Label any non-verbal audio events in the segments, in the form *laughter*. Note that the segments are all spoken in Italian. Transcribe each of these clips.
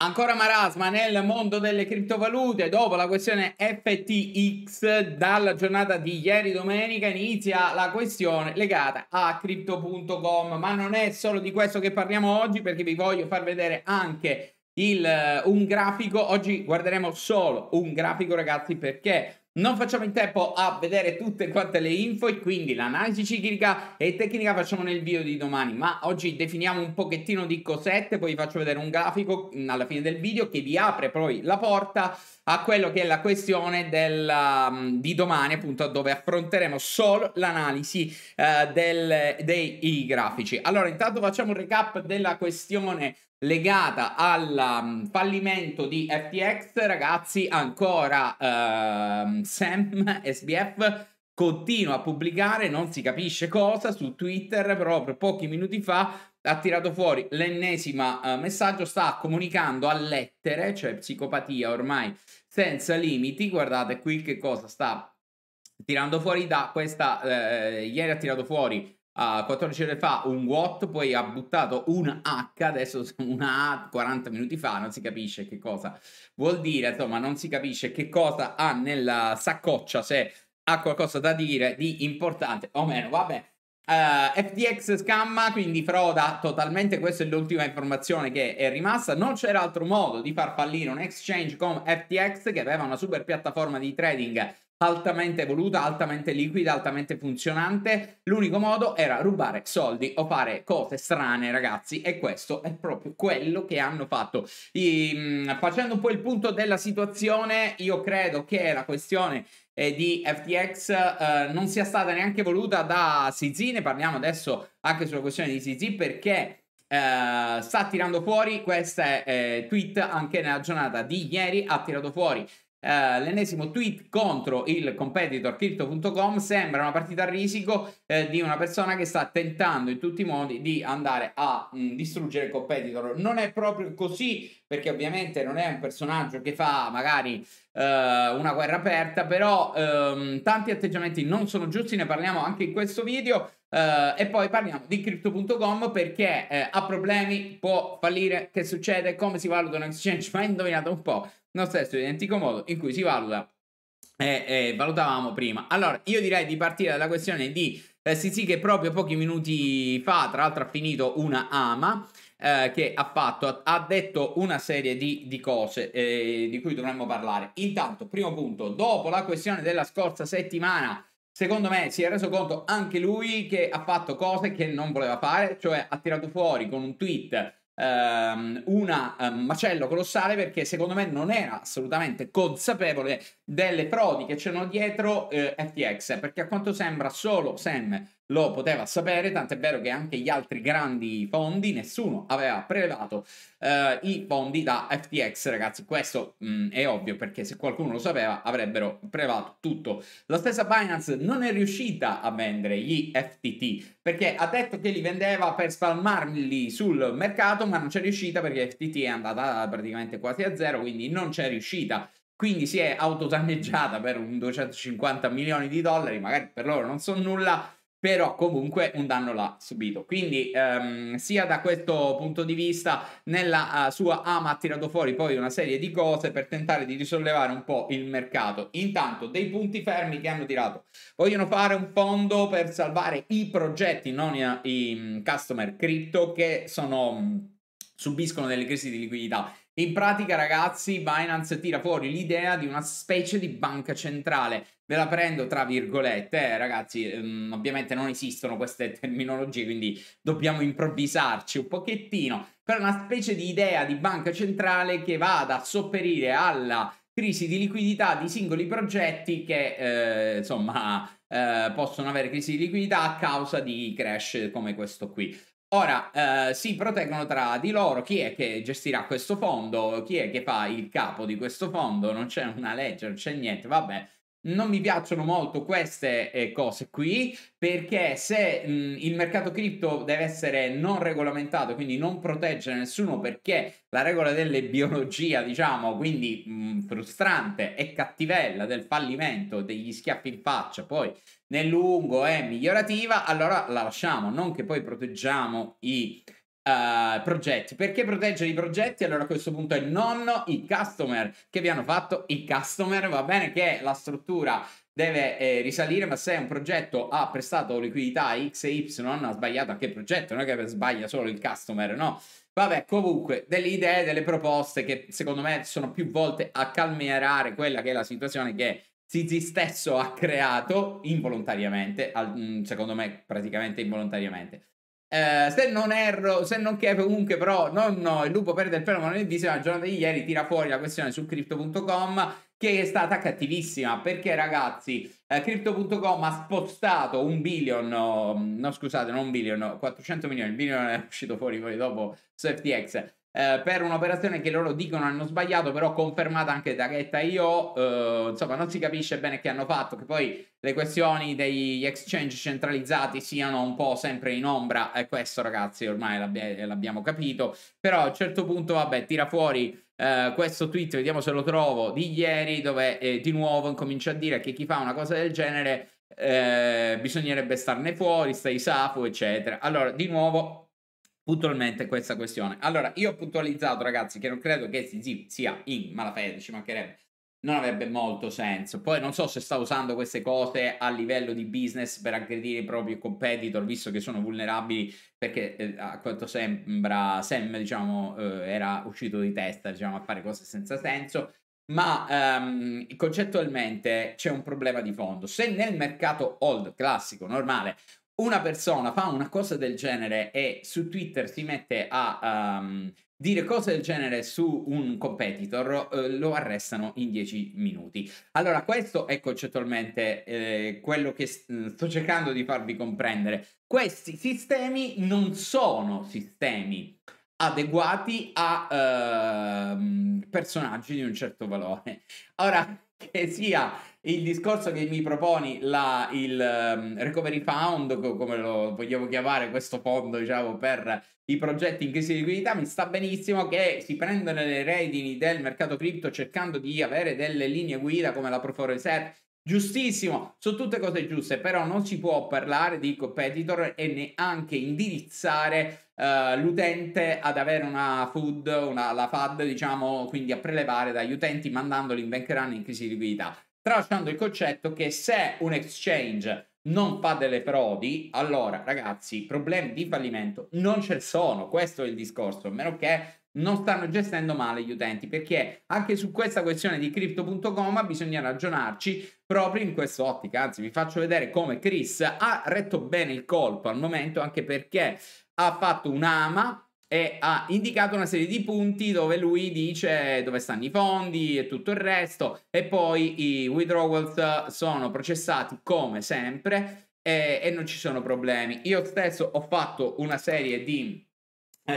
Ancora marasma nel mondo delle criptovalute, dopo la questione FTX, dalla giornata di ieri domenica inizia la questione legata a crypto.com, ma non è solo di questo che parliamo oggi perché vi voglio far vedere anche il, un grafico, oggi guarderemo solo un grafico ragazzi perché non facciamo in tempo a vedere tutte quante le info e quindi l'analisi ciclica e tecnica facciamo nel video di domani, ma oggi definiamo un pochettino di cosette, poi vi faccio vedere un grafico mm, alla fine del video che vi apre poi la porta a quello che è la questione del, um, di domani, appunto, dove affronteremo solo l'analisi uh, dei grafici. Allora, intanto facciamo un recap della questione legata al um, fallimento di FTX, ragazzi, ancora uh, Sam SBF continua a pubblicare, non si capisce cosa, su Twitter, proprio pochi minuti fa ha tirato fuori l'ennesima uh, messaggio, sta comunicando a lettere, cioè psicopatia ormai senza limiti, guardate qui che cosa sta tirando fuori da questa, eh, ieri ha tirato fuori uh, 14 ore fa un Watt, poi ha buttato un H, adesso *laughs* una A 40 minuti fa, non si capisce che cosa vuol dire, insomma non si capisce che cosa ha nella saccoccia, se ha qualcosa da dire di importante o meno, vabbè. Uh, eh, FTX scamma, quindi froda totalmente, questa è l'ultima informazione che è rimasta. Non c'era altro modo di far fallire un exchange come FTX che aveva una super piattaforma di trading altamente evoluta, altamente liquida, altamente funzionante. L'unico modo era rubare soldi o fare cose strane, ragazzi, e questo è proprio quello che hanno fatto. I, mm, facendo un po' il punto della situazione, io credo che la questione eh, di FTX eh, non sia stata neanche voluta da CZ, ne parliamo adesso anche sulla questione di CZ perché Uh, sta tirando fuori queste eh, tweet anche nella giornata di ieri ha tirato fuori Uh, l'ennesimo tweet contro il competitor crypto.com sembra una partita a risico eh, di una persona che sta tentando in tutti i modi di andare a mh, mm, distruggere il competitor. Non è proprio così, perché ovviamente non è un personaggio che fa magari uh, una guerra aperta, però um, tanti atteggiamenti non sono giusti, ne parliamo anche in questo video. Uh, e poi parliamo di crypto.com perché ha problemi, può fallire, che succede, come si valuta un exchange, *laughs* ma indovinato un po' nello stesso identico modo in cui si valuta eh, eh, valutavamo prima. Allora, io direi di partire dalla questione di eh, Sisi che proprio pochi minuti fa, tra l'altro ha finito una ama, eh, che ha fatto, ha detto una serie di, di cose eh, di cui dovremmo parlare. Intanto, primo punto, dopo la questione della scorsa settimana, secondo me si è reso conto anche lui che ha fatto cose che non voleva fare, cioè ha tirato fuori con un tweet um, una um, macello colossale perché secondo me non era assolutamente consapevole delle frodi che c'erano dietro eh, FTX perché a quanto sembra solo Sam lo poteva sapere, tant'è vero che anche gli altri grandi fondi, nessuno aveva prelevato uh, i fondi da FTX, ragazzi. Questo mh, mm, è ovvio perché se qualcuno lo sapeva avrebbero prelevato tutto. La stessa Binance non è riuscita a vendere gli FTT perché ha detto che li vendeva per spalmarli sul mercato, ma non c'è riuscita perché FTT è andata praticamente quasi a zero, quindi non c'è riuscita quindi si è autodanneggiata per un 250 milioni di dollari, magari per loro non sono nulla, però comunque un danno l'ha subito. Quindi ehm, sia da questo punto di vista nella uh, sua ama ha tirato fuori poi una serie di cose per tentare di risollevare un po' il mercato. Intanto dei punti fermi che hanno tirato. Vogliono fare un fondo per salvare i progetti, non i, i mm, customer crypto che sono mm, subiscono delle crisi di liquidità in pratica, ragazzi, Binance tira fuori l'idea di una specie di banca centrale. Ve la prendo tra virgolette, eh, ragazzi, um, ovviamente non esistono queste terminologie, quindi dobbiamo improvvisarci un pochettino. Per una specie di idea di banca centrale che vada a sopperire alla crisi di liquidità di singoli progetti che, eh, insomma, eh, possono avere crisi di liquidità a causa di crash come questo qui. Ora eh, si proteggono tra di loro. Chi è che gestirà questo fondo, chi è che fa il capo di questo fondo, non c'è una legge, non c'è niente, vabbè. Non mi piacciono molto queste eh, cose qui perché se mh, il mercato cripto deve essere non regolamentato, quindi non proteggere nessuno perché la regola delle biologia, diciamo, quindi mh, frustrante e cattivella del fallimento, degli schiaffi in faccia, poi nel lungo è migliorativa, allora la lasciamo, non che poi proteggiamo i uh, progetti. Perché proteggere i progetti? Allora a questo punto è non i customer che vi hanno fatto i customer, va bene che la struttura deve eh, risalire, ma se un progetto ha prestato liquidità X e Y, non ha sbagliato anche il progetto, non è che sbaglia solo il customer, no? Vabbè, comunque, delle idee, delle proposte che secondo me sono più volte a calmierare quella che è la situazione che Zizi stesso ha creato involontariamente, mm, secondo me praticamente involontariamente. Eh, se non erro, se non che comunque però non no, il lupo perde il pelo ma non è visibile, la giornata di ieri tira fuori la questione su crypto.com che è stata cattivissima perché ragazzi eh, crypto.com ha spostato un billion no, no scusate non un billion 400 milioni il billion è uscito fuori poi dopo su FTX eh, per un'operazione che loro dicono hanno sbagliato, però confermata anche da Getta.io. Eh, insomma, non si capisce bene che hanno fatto, che poi le questioni degli exchange centralizzati siano un po' sempre in ombra. E questo, ragazzi, ormai l'abb- l'abbiamo capito. Però a un certo punto, vabbè, tira fuori. Uh, questo tweet, vediamo se lo trovo, di ieri, dove eh, di nuovo incomincia a dire che chi fa una cosa del genere eh, bisognerebbe starne fuori, stai safo, eccetera. Allora, di nuovo, puntualmente questa questione. Allora, io ho puntualizzato, ragazzi, che non credo che Zizi sia in malafede, ci mancherebbe. Non avrebbe molto senso. Poi non so se sta usando queste cose a livello di business per aggredire i propri competitor, visto che sono vulnerabili, perché eh, a quanto sembra Sam, diciamo, eh, era uscito di testa, diciamo, a fare cose senza senso. Ma um, concettualmente c'è un problema di fondo. Se nel mercato old, classico, normale, una persona fa una cosa del genere e su Twitter si mette a um, dire cose del genere su un competitor, eh, lo arrestano in 10 minuti. Allora, questo è concettualmente eh, quello che sto cercando di farvi comprendere. Questi sistemi non sono sistemi adeguati a uh, personaggi di un certo valore. Ora, che sia il discorso che mi proponi, la, il um, Recovery Fund, come lo vogliamo chiamare, questo fondo, diciamo, per i progetti in crisi di liquidità, mi sta benissimo che si prendono le redini del mercato cripto cercando di avere delle linee guida come la Pro Reset. Giustissimo, sono tutte cose giuste, però non si può parlare di competitor e neanche indirizzare uh, l'utente ad avere una food, una, la FAD, diciamo, quindi a prelevare dagli utenti mandandoli in bank run in crisi di liquidità tralasciando il concetto che se un exchange non fa delle frodi, allora ragazzi, problemi di fallimento non ce ne sono, questo è il discorso, a meno che non stanno gestendo male gli utenti, perché anche su questa questione di crypto.com bisogna ragionarci proprio in quest'ottica, anzi vi faccio vedere come Chris ha retto bene il colpo al momento, anche perché ha fatto un'ama e ha indicato una serie di punti dove lui dice dove stanno i fondi e tutto il resto e poi i withdrawals sono processati come sempre e, e non ci sono problemi. Io stesso ho fatto una serie di eh,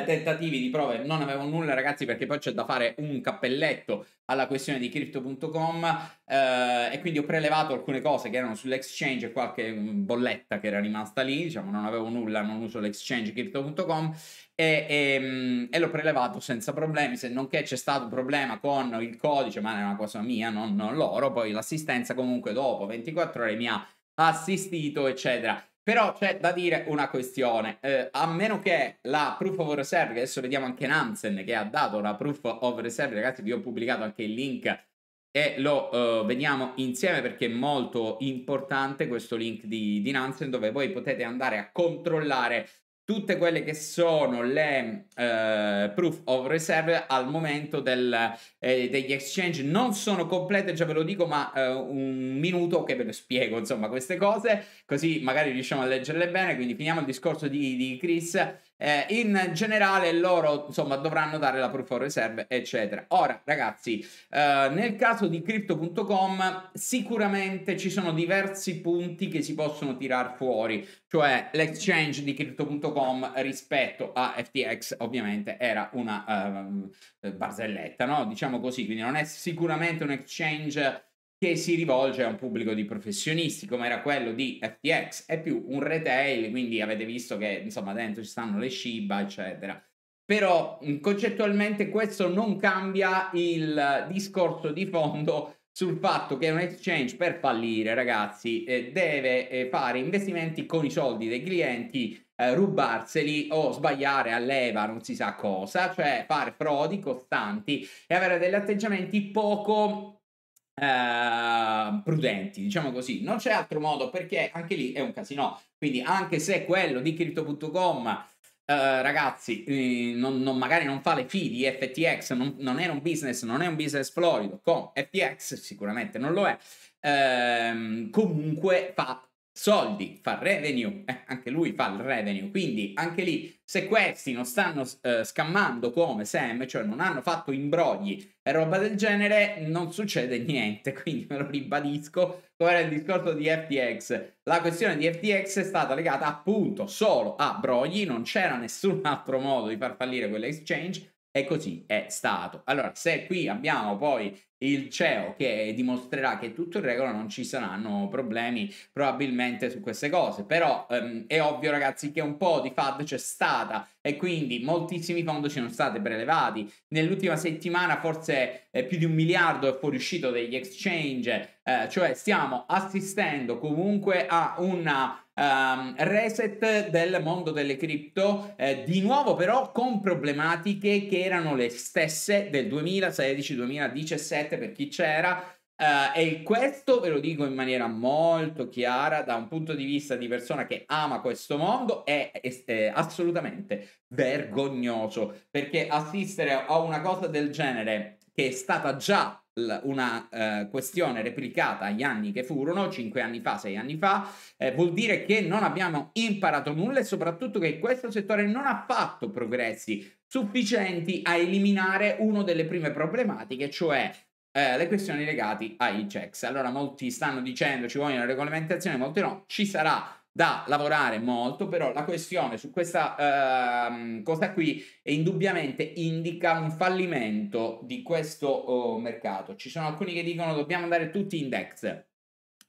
tentativi di prove non avevo nulla ragazzi perché poi c'è da fare un cappelletto alla questione di crypto.com eh, e quindi ho prelevato alcune cose che erano sull'exchange e qualche mm, bolletta che era rimasta lì diciamo non avevo nulla non uso l'exchange crypto.com e, e, mm, e, l'ho prelevato senza problemi se non che c'è stato un problema con il codice ma è una cosa mia non, non loro poi l'assistenza comunque dopo 24 ore mi ha assistito eccetera però c'è da dire una questione, eh, a meno che la proof of reserve, che adesso vediamo anche Nansen che ha dato la proof of reserve, ragazzi vi ho pubblicato anche il link e lo uh, vediamo insieme perché è molto importante questo link di, di Nansen dove voi potete andare a controllare tutte quelle che sono le uh, proof of reserve al momento del, eh, degli exchange. Non sono complete, già ve lo dico, ma uh, un minuto che ve lo spiego, insomma, queste cose, così magari riusciamo a leggerle bene, quindi finiamo il discorso di, di Chris eh, in generale loro insomma dovranno dare la proof of reserve eccetera. Ora ragazzi eh, nel caso di crypto.com sicuramente ci sono diversi punti che si possono tirar fuori. Cioè l'exchange di crypto.com rispetto a FTX ovviamente era una uh, barzelletta no? Diciamo così. Quindi non è sicuramente un exchange che si rivolge a un pubblico di professionisti come era quello di FTX, è più un retail, quindi avete visto che insomma dentro ci stanno le Shiba, eccetera. Però concettualmente questo non cambia il discorso di fondo sul fatto che un exchange per fallire, ragazzi, eh, deve eh, fare investimenti con i soldi dei clienti, eh, rubarseli o sbagliare a leva non si sa cosa, cioè fare frodi costanti e avere degli atteggiamenti poco Uh, prudenti, diciamo così. Non c'è altro modo perché anche lì è un casino. Quindi anche se quello di crypto.com Uh, ragazzi, eh, non, non, magari non fa le di FTX, non, non, è un business, non è un business florido con FTX, sicuramente non lo è. Uh, comunque fa soldi, fa revenue, eh, anche lui fa il revenue, quindi anche lì se questi non stanno eh, scammando come Sam, cioè non hanno fatto imbrogli e roba del genere, non succede niente, *laughs* quindi me lo ribadisco, come era il discorso di FTX, la questione di FTX è stata legata appunto solo a brogli, non c'era nessun altro modo di far fallire quell'exchange, e così è stato. Allora, se qui abbiamo poi il CEO che dimostrerà che tutto in regola, non ci saranno problemi probabilmente su queste cose. Però ehm, è ovvio, ragazzi, che un po' di FAD c'è stata e quindi moltissimi fondi sono stati prelevati. Nell'ultima settimana, forse eh, più di un miliardo è fuoriuscito degli exchange, eh, cioè stiamo assistendo comunque a una um, reset del mondo delle cripto, eh, di nuovo però con problematiche che erano le stesse del 2016-2017 per chi c'era. Uh, e questo ve lo dico in maniera molto chiara da un punto di vista di persona che ama questo mondo è, è, è assolutamente vergognoso perché assistere a una cosa del genere che è stata già una uh, questione replicata agli anni che furono, 5 anni fa, 6 anni fa, eh, vuol dire che non abbiamo imparato nulla e soprattutto che questo settore non ha fatto progressi sufficienti a eliminare una delle prime problematiche, cioè eh, le questioni legate ai checks. Allora molti stanno dicendo ci vogliono regolamentazioni, molti no, ci sarà da lavorare molto, però la questione su questa uh, cosa qui indubbiamente indica un fallimento di questo oh, mercato. Ci sono alcuni che dicono dobbiamo andare tutti in DEX.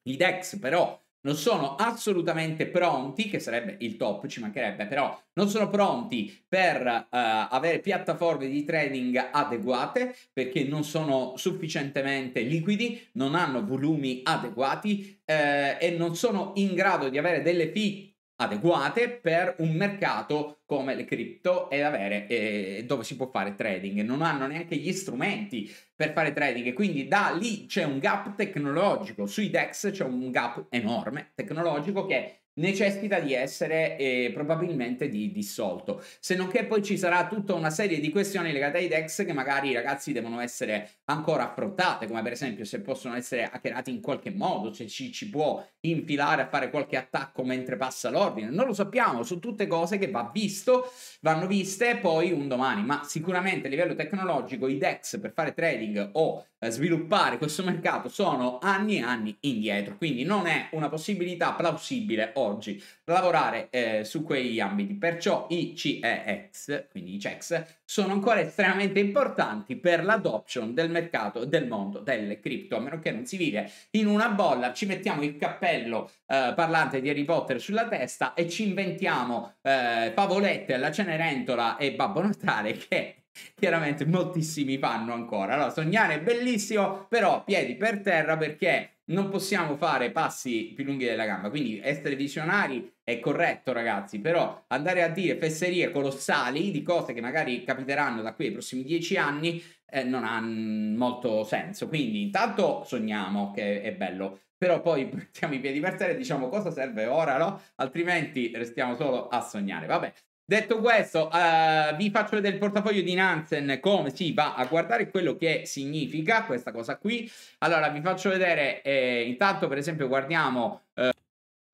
I DEX però non sono assolutamente pronti, che sarebbe il top, ci mancherebbe, però non sono pronti per uh, avere piattaforme di trading adeguate perché non sono sufficientemente liquidi, non hanno volumi adeguati eh, e non sono in grado di avere delle fee adeguate per un mercato come le cripto ed avere eh, dove si può fare trading. Non hanno neanche gli strumenti per fare trading quindi da lì c'è un gap tecnologico. Sui DEX c'è un gap enorme tecnologico che necessita di essere eh, probabilmente di, dissolto. Se non che poi ci sarà tutta una serie di questioni legate ai DEX che magari i ragazzi devono essere ancora affrontate, come per esempio se possono essere hackerati in qualche modo, se ci, ci può infilare a fare qualche attacco mentre passa l'ordine. Non lo sappiamo, sono tutte cose che va visto, vanno viste poi un domani, ma sicuramente a livello tecnologico i DEX per fare trading o sviluppare questo mercato sono anni e anni indietro, quindi non è una possibilità plausibile oggi lavorare eh, su quegli ambiti. Perciò i CEX, quindi i checks, sono ancora estremamente importanti per l'adoption del mercato del mondo delle cripto, a meno che non si vive in una bolla, ci mettiamo il cappello eh, parlante di Harry Potter sulla testa e ci inventiamo eh, favolette alla Cenerentola e Babbo Natale che chiaramente moltissimi fanno ancora. Allora, sognare è bellissimo, però piedi per terra perché non possiamo fare passi più lunghi della gamba. Quindi essere visionari è corretto, ragazzi, però andare a dire fesserie colossali di cose che magari capiteranno da qui ai prossimi dieci anni eh, non ha molto senso. Quindi intanto sogniamo che è bello. Però poi *laughs* mettiamo i piedi per terra e diciamo cosa serve ora, no? Altrimenti restiamo solo a sognare. Vabbè, Detto questo, uh, vi faccio vedere il portafoglio di Nansen, come si va a guardare quello che significa questa cosa qui. Allora, vi faccio vedere, eh, intanto per esempio guardiamo... Uh,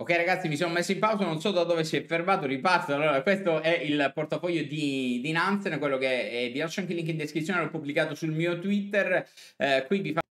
ok ragazzi, mi sono messo in pausa, non so da dove si è fermato, riparto. Allora, questo è il portafoglio di, di Nansen, quello che eh, vi lascio anche il link in descrizione, l'ho pubblicato sul mio Twitter. Eh, qui vi faccio...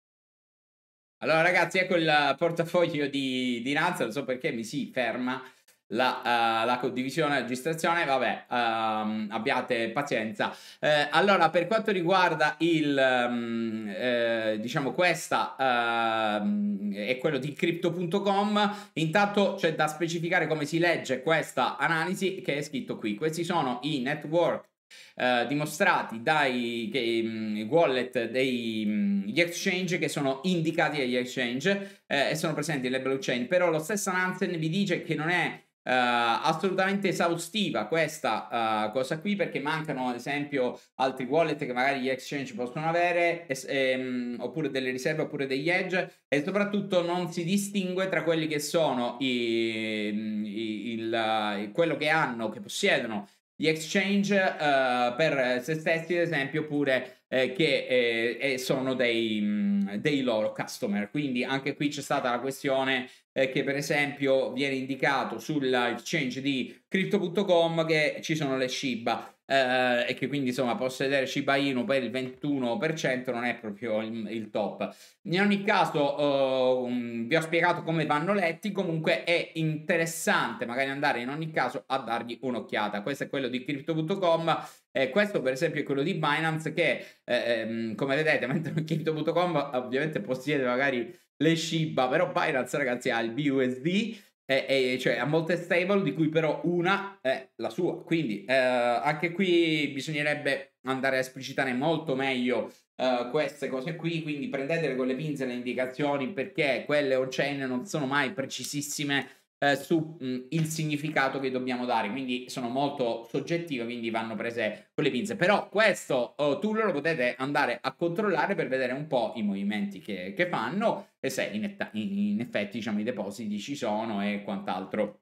Allora ragazzi, ecco il portafoglio di, di Nansen, non so perché mi si ferma la, uh, la condivisione e registrazione, vabbè, um, abbiate pazienza. Eh, allora, per quanto riguarda il, um, eh, diciamo, questa uh, è quello di crypto.com, intanto c'è da specificare come si legge questa analisi che è scritto qui. Questi sono i network eh, dimostrati dai che, mh, wallet degli mm, exchange che sono indicati agli exchange eh, e sono presenti nelle blockchain. Però lo stesso Nansen vi dice che non è Uh, assolutamente esaustiva questa uh, cosa qui perché mancano ad esempio altri wallet che magari gli exchange possono avere es- ehm, oppure delle riserve oppure degli edge e soprattutto non si distingue tra quelli che sono i, i, il, il, quello che hanno che possiedono gli exchange uh, per se stessi ad esempio oppure eh, che eh, sono dei, dei, loro customer. Quindi anche qui c'è stata la questione eh, che per esempio viene indicato sull'exchange di crypto.com che ci sono le Shiba eh, e che quindi insomma possedere Shiba Inu per il 21% non è proprio il, il top. In ogni caso uh, vi ho spiegato come vanno letti, comunque è interessante magari andare in ogni caso a dargli un'occhiata. Questo è quello di crypto.com e questo per esempio è quello di Binance che eh, ehm, come vedete *laughs* mentre crypto.com ovviamente possiede magari le Shiba, però Binance ragazzi ha il BUSD e, e, cioè ha molte stable di cui però una è la sua. Quindi eh, anche qui bisognerebbe andare a esplicitare molto meglio uh, queste cose qui. Quindi prendetele con le pinze le indicazioni perché quelle on-chain non sono mai precisissime eh, mm, significato che dobbiamo dare, quindi sono molto soggettive, quindi vanno prese con le pinze. Però questo uh, tool lo potete andare a controllare per vedere un po' i movimenti che, che fanno e se in, in effetti diciamo, i depositi ci sono e quant'altro.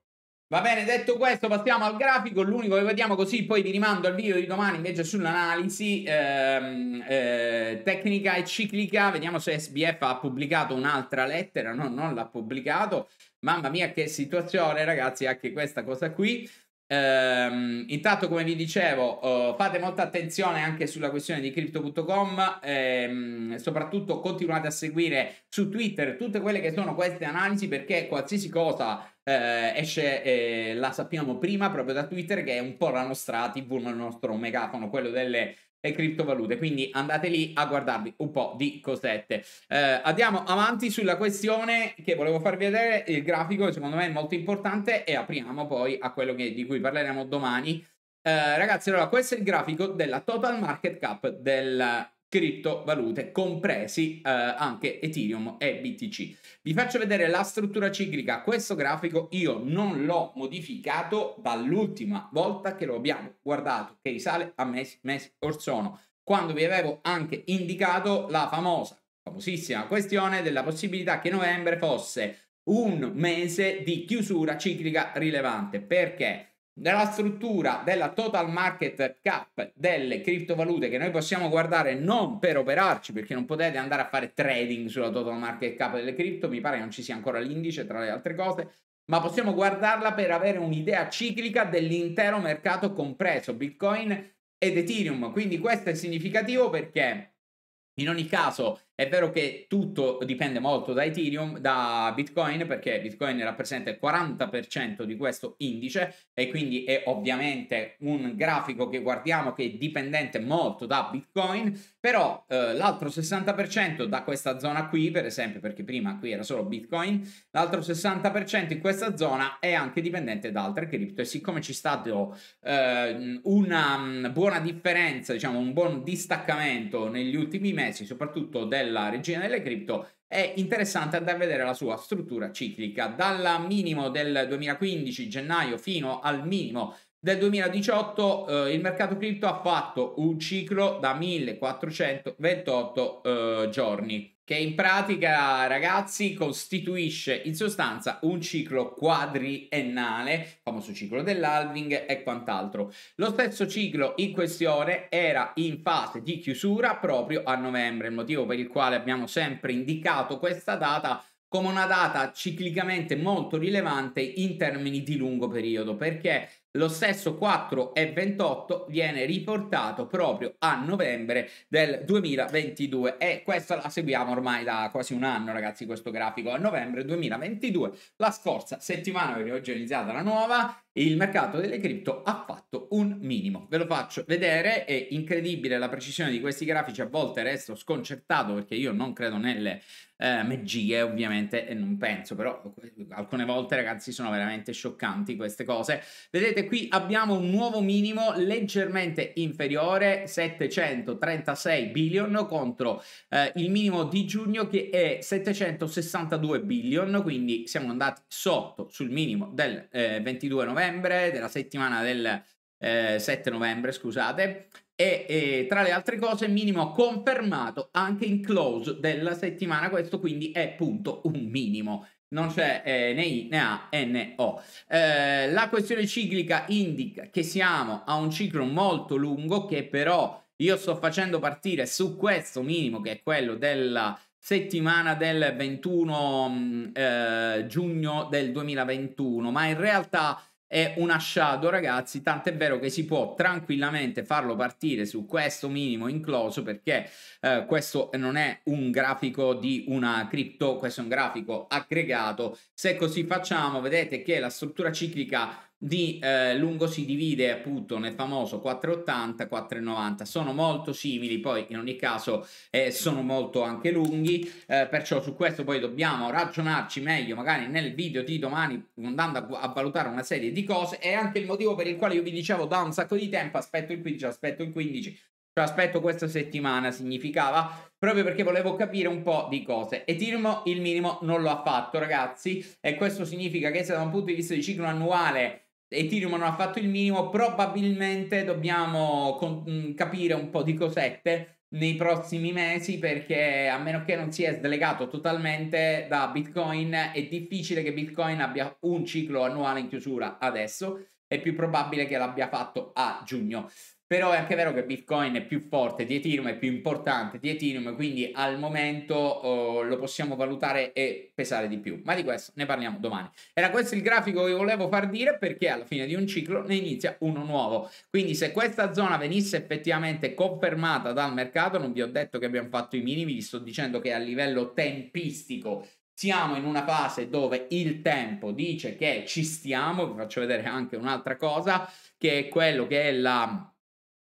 Va bene, detto questo, passiamo al grafico. L'unico che vediamo così, poi vi rimando al video di domani invece sull'analisi ehm, eh, tecnica e ciclica. Vediamo se SBF ha pubblicato un'altra lettera. No, non l'ha pubblicato. Mamma mia, che situazione, ragazzi, anche questa cosa qui. Ehm, intanto, come vi dicevo, uh, fate molta attenzione anche sulla questione di crypto.com. Ehm, soprattutto continuate a seguire su Twitter tutte quelle che sono queste analisi perché qualsiasi cosa eh, esce, eh, la sappiamo prima proprio da Twitter, che è un po' la nostra TV, il nostro megafono, quello delle e criptovalute. Quindi andate lì a guardarvi un po' di cosette. Eh, andiamo avanti sulla questione che volevo farvi vedere. Il grafico, secondo me, è molto importante. E apriamo poi a quello che, di cui parleremo domani. Eh, ragazzi, allora, questo è il grafico della total market cap del criptovalute, compresi eh, anche Ethereum e BTC. Vi faccio vedere la struttura ciclica. Questo grafico io non l'ho modificato dall'ultima volta che lo abbiamo guardato, che risale a mesi, mesi or sono, quando vi avevo anche indicato la famosa, famosissima questione della possibilità che novembre fosse un mese di chiusura ciclica rilevante. Perché? Nella struttura della total market cap delle criptovalute che noi possiamo guardare non per operarci perché non potete andare a fare trading sulla total market cap delle cripto, mi pare che non ci sia ancora l'indice tra le altre cose, ma possiamo guardarla per avere un'idea ciclica dell'intero mercato compreso Bitcoin ed Ethereum. Quindi questo è significativo perché in ogni caso è vero che tutto dipende molto da Ethereum, da Bitcoin, perché Bitcoin rappresenta il 40% di questo indice e quindi è ovviamente un grafico che guardiamo che è dipendente molto da Bitcoin, però eh, l'altro 60% da questa zona qui, per esempio, perché prima qui era solo Bitcoin, l'altro 60% in questa zona è anche dipendente da altre cripto. E siccome ci è stato eh, una mm, buona differenza, diciamo un buon distaccamento negli ultimi mesi, soprattutto del della regina delle cripto, è interessante andare a vedere la sua struttura ciclica. Dal minimo del 2015 gennaio fino al minimo del 2018 eh, il mercato cripto ha fatto un ciclo da 1428 eh, giorni che in pratica, ragazzi, costituisce in sostanza un ciclo quadriennale, famoso ciclo dell'halving e quant'altro. Lo stesso ciclo in questione era in fase di chiusura proprio a novembre, il motivo per il quale abbiamo sempre indicato questa data come una data ciclicamente molto rilevante in termini di lungo periodo, perché lo stesso 4 e 28 viene riportato proprio a novembre del 2022 e questa la seguiamo ormai da quasi un anno ragazzi questo grafico. A novembre 2022 la scorsa settimana perché oggi è iniziata la nuova il mercato delle cripto ha fatto un minimo. Ve lo faccio vedere è incredibile la precisione di questi grafici a volte resto sconcertato perché io non credo nelle eh, magie ovviamente e non penso però alcune volte ragazzi sono veramente scioccanti queste cose. Vedete qui abbiamo un nuovo minimo leggermente inferiore 736 billion contro eh, il minimo di giugno che è 762 billion quindi siamo andati sotto sul minimo del eh, 22 novembre della settimana del eh, 7 novembre scusate. E, e, tra le altre cose minimo confermato anche in close della settimana. Questo quindi è appunto un minimo non c'è eh, né I né A né O. Eh, la questione ciclica indica che siamo a un ciclo molto lungo che però io sto facendo partire su questo minimo che è quello della settimana del 21 mm, eh, giugno del 2021 ma in realtà è un shadow ragazzi tant'è vero che si può tranquillamente farlo partire su questo minimo incloso perché eh, questo non è un grafico di una cripto questo è un grafico aggregato. Se così facciamo vedete che la struttura ciclica di eh, lungo si divide appunto nel famoso 480 490 sono molto simili poi in ogni caso eh, sono molto anche lunghi eh, perciò su questo poi dobbiamo ragionarci meglio magari nel video di domani andando a, a, valutare una serie di cose. È anche il motivo per il quale io vi dicevo da un sacco di tempo aspetto il 15 aspetto il 15 cioè aspetto questa settimana significava proprio perché volevo capire un po' di cose. Ethereum il minimo non lo ha fatto, ragazzi, e questo significa che se da un punto di vista di ciclo annuale Ethereum non ha fatto il minimo, probabilmente dobbiamo con- mm, capire un po' di cosette nei prossimi mesi perché a meno che non si è slegato totalmente da Bitcoin è difficile che Bitcoin abbia un ciclo annuale in chiusura adesso, è più probabile che l'abbia fatto a giugno. Però è anche vero che Bitcoin è più forte di Ethereum, è più importante di Ethereum, quindi al momento oh, lo possiamo valutare e pesare di più. Ma di questo ne parliamo domani. Era questo il grafico che volevo far dire perché alla fine di un ciclo ne inizia uno nuovo. Quindi se questa zona venisse effettivamente confermata dal mercato, non vi ho detto che abbiamo fatto i minimi, vi sto dicendo che a livello tempistico siamo in una fase dove il tempo dice che ci stiamo, vi faccio vedere anche un'altra cosa, che è quello che è la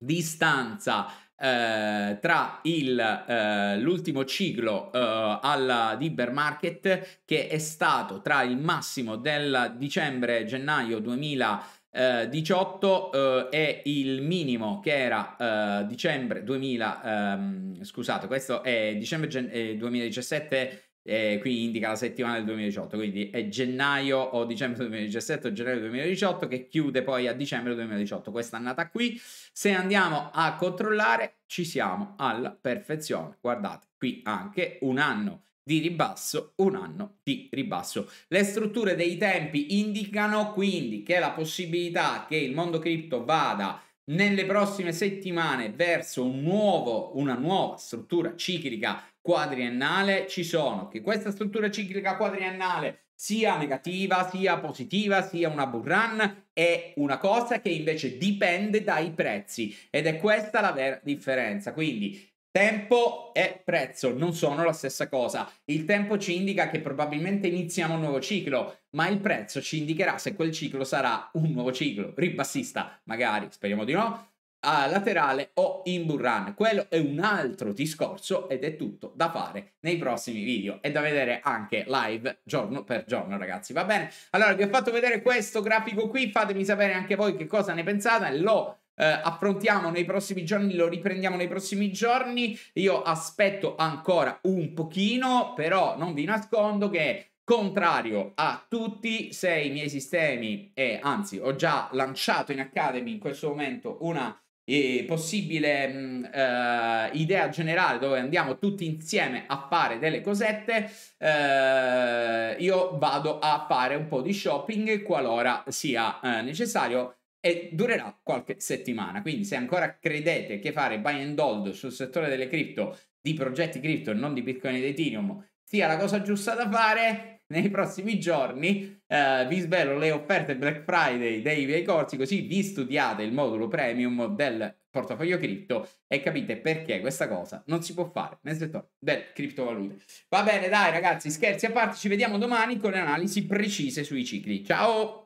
distanza eh, tra il, eh, l'ultimo ciclo eh, alla di market che è stato tra il massimo del dicembre-gennaio 2018 eh, e il minimo che era eh, dicembre 2000 ehm, scusate questo è dicembre 2017 eh, qui indica la settimana del 2018, quindi è gennaio o dicembre 2017 o gennaio 2018 che chiude poi a dicembre 2018. Questa annata qui, se andiamo a controllare, ci siamo alla perfezione. Guardate, qui anche un anno di ribasso, un anno di ribasso. Le strutture dei tempi indicano quindi che la possibilità che il mondo cripto vada nelle prossime settimane verso un nuovo, una nuova struttura ciclica quadriennale ci sono che questa struttura ciclica quadriennale sia negativa, sia positiva, sia una bull run, è una cosa che invece dipende dai prezzi ed è questa la vera differenza. Quindi tempo e prezzo non sono la stessa cosa. Il tempo ci indica che probabilmente iniziamo un nuovo ciclo, ma il prezzo ci indicherà se quel ciclo sarà un nuovo ciclo ribassista, magari, speriamo di no, a laterale o in bull run. Quello è un altro discorso ed è tutto da fare nei prossimi video e da vedere anche live giorno per giorno, ragazzi. Va bene? Allora, vi ho fatto vedere questo grafico qui, fatemi sapere anche voi che cosa ne pensate. Lo eh, affrontiamo nei prossimi giorni, lo riprendiamo nei prossimi giorni. Io aspetto ancora un pochino, però non vi nascondo che contrario a tutti se i miei sistemi e anzi ho già lanciato in Academy in questo momento una e possibile mh, uh, idea generale dove andiamo tutti insieme a fare delle cosette, uh, io vado a fare un po' di shopping qualora sia uh, necessario e durerà qualche settimana. Quindi se ancora credete che fare buy and hold sul settore delle cripto, di progetti cripto e non di Bitcoin ed Ethereum sia la cosa giusta da fare, nei prossimi giorni eh, vi svelo le offerte Black Friday dei miei corsi così vi studiate il modulo premium del portafoglio cripto e capite perché questa cosa non si può fare nel settore delle criptovalute. Va bene, dai ragazzi, scherzi a parte, ci vediamo domani con le analisi precise sui cicli. Ciao!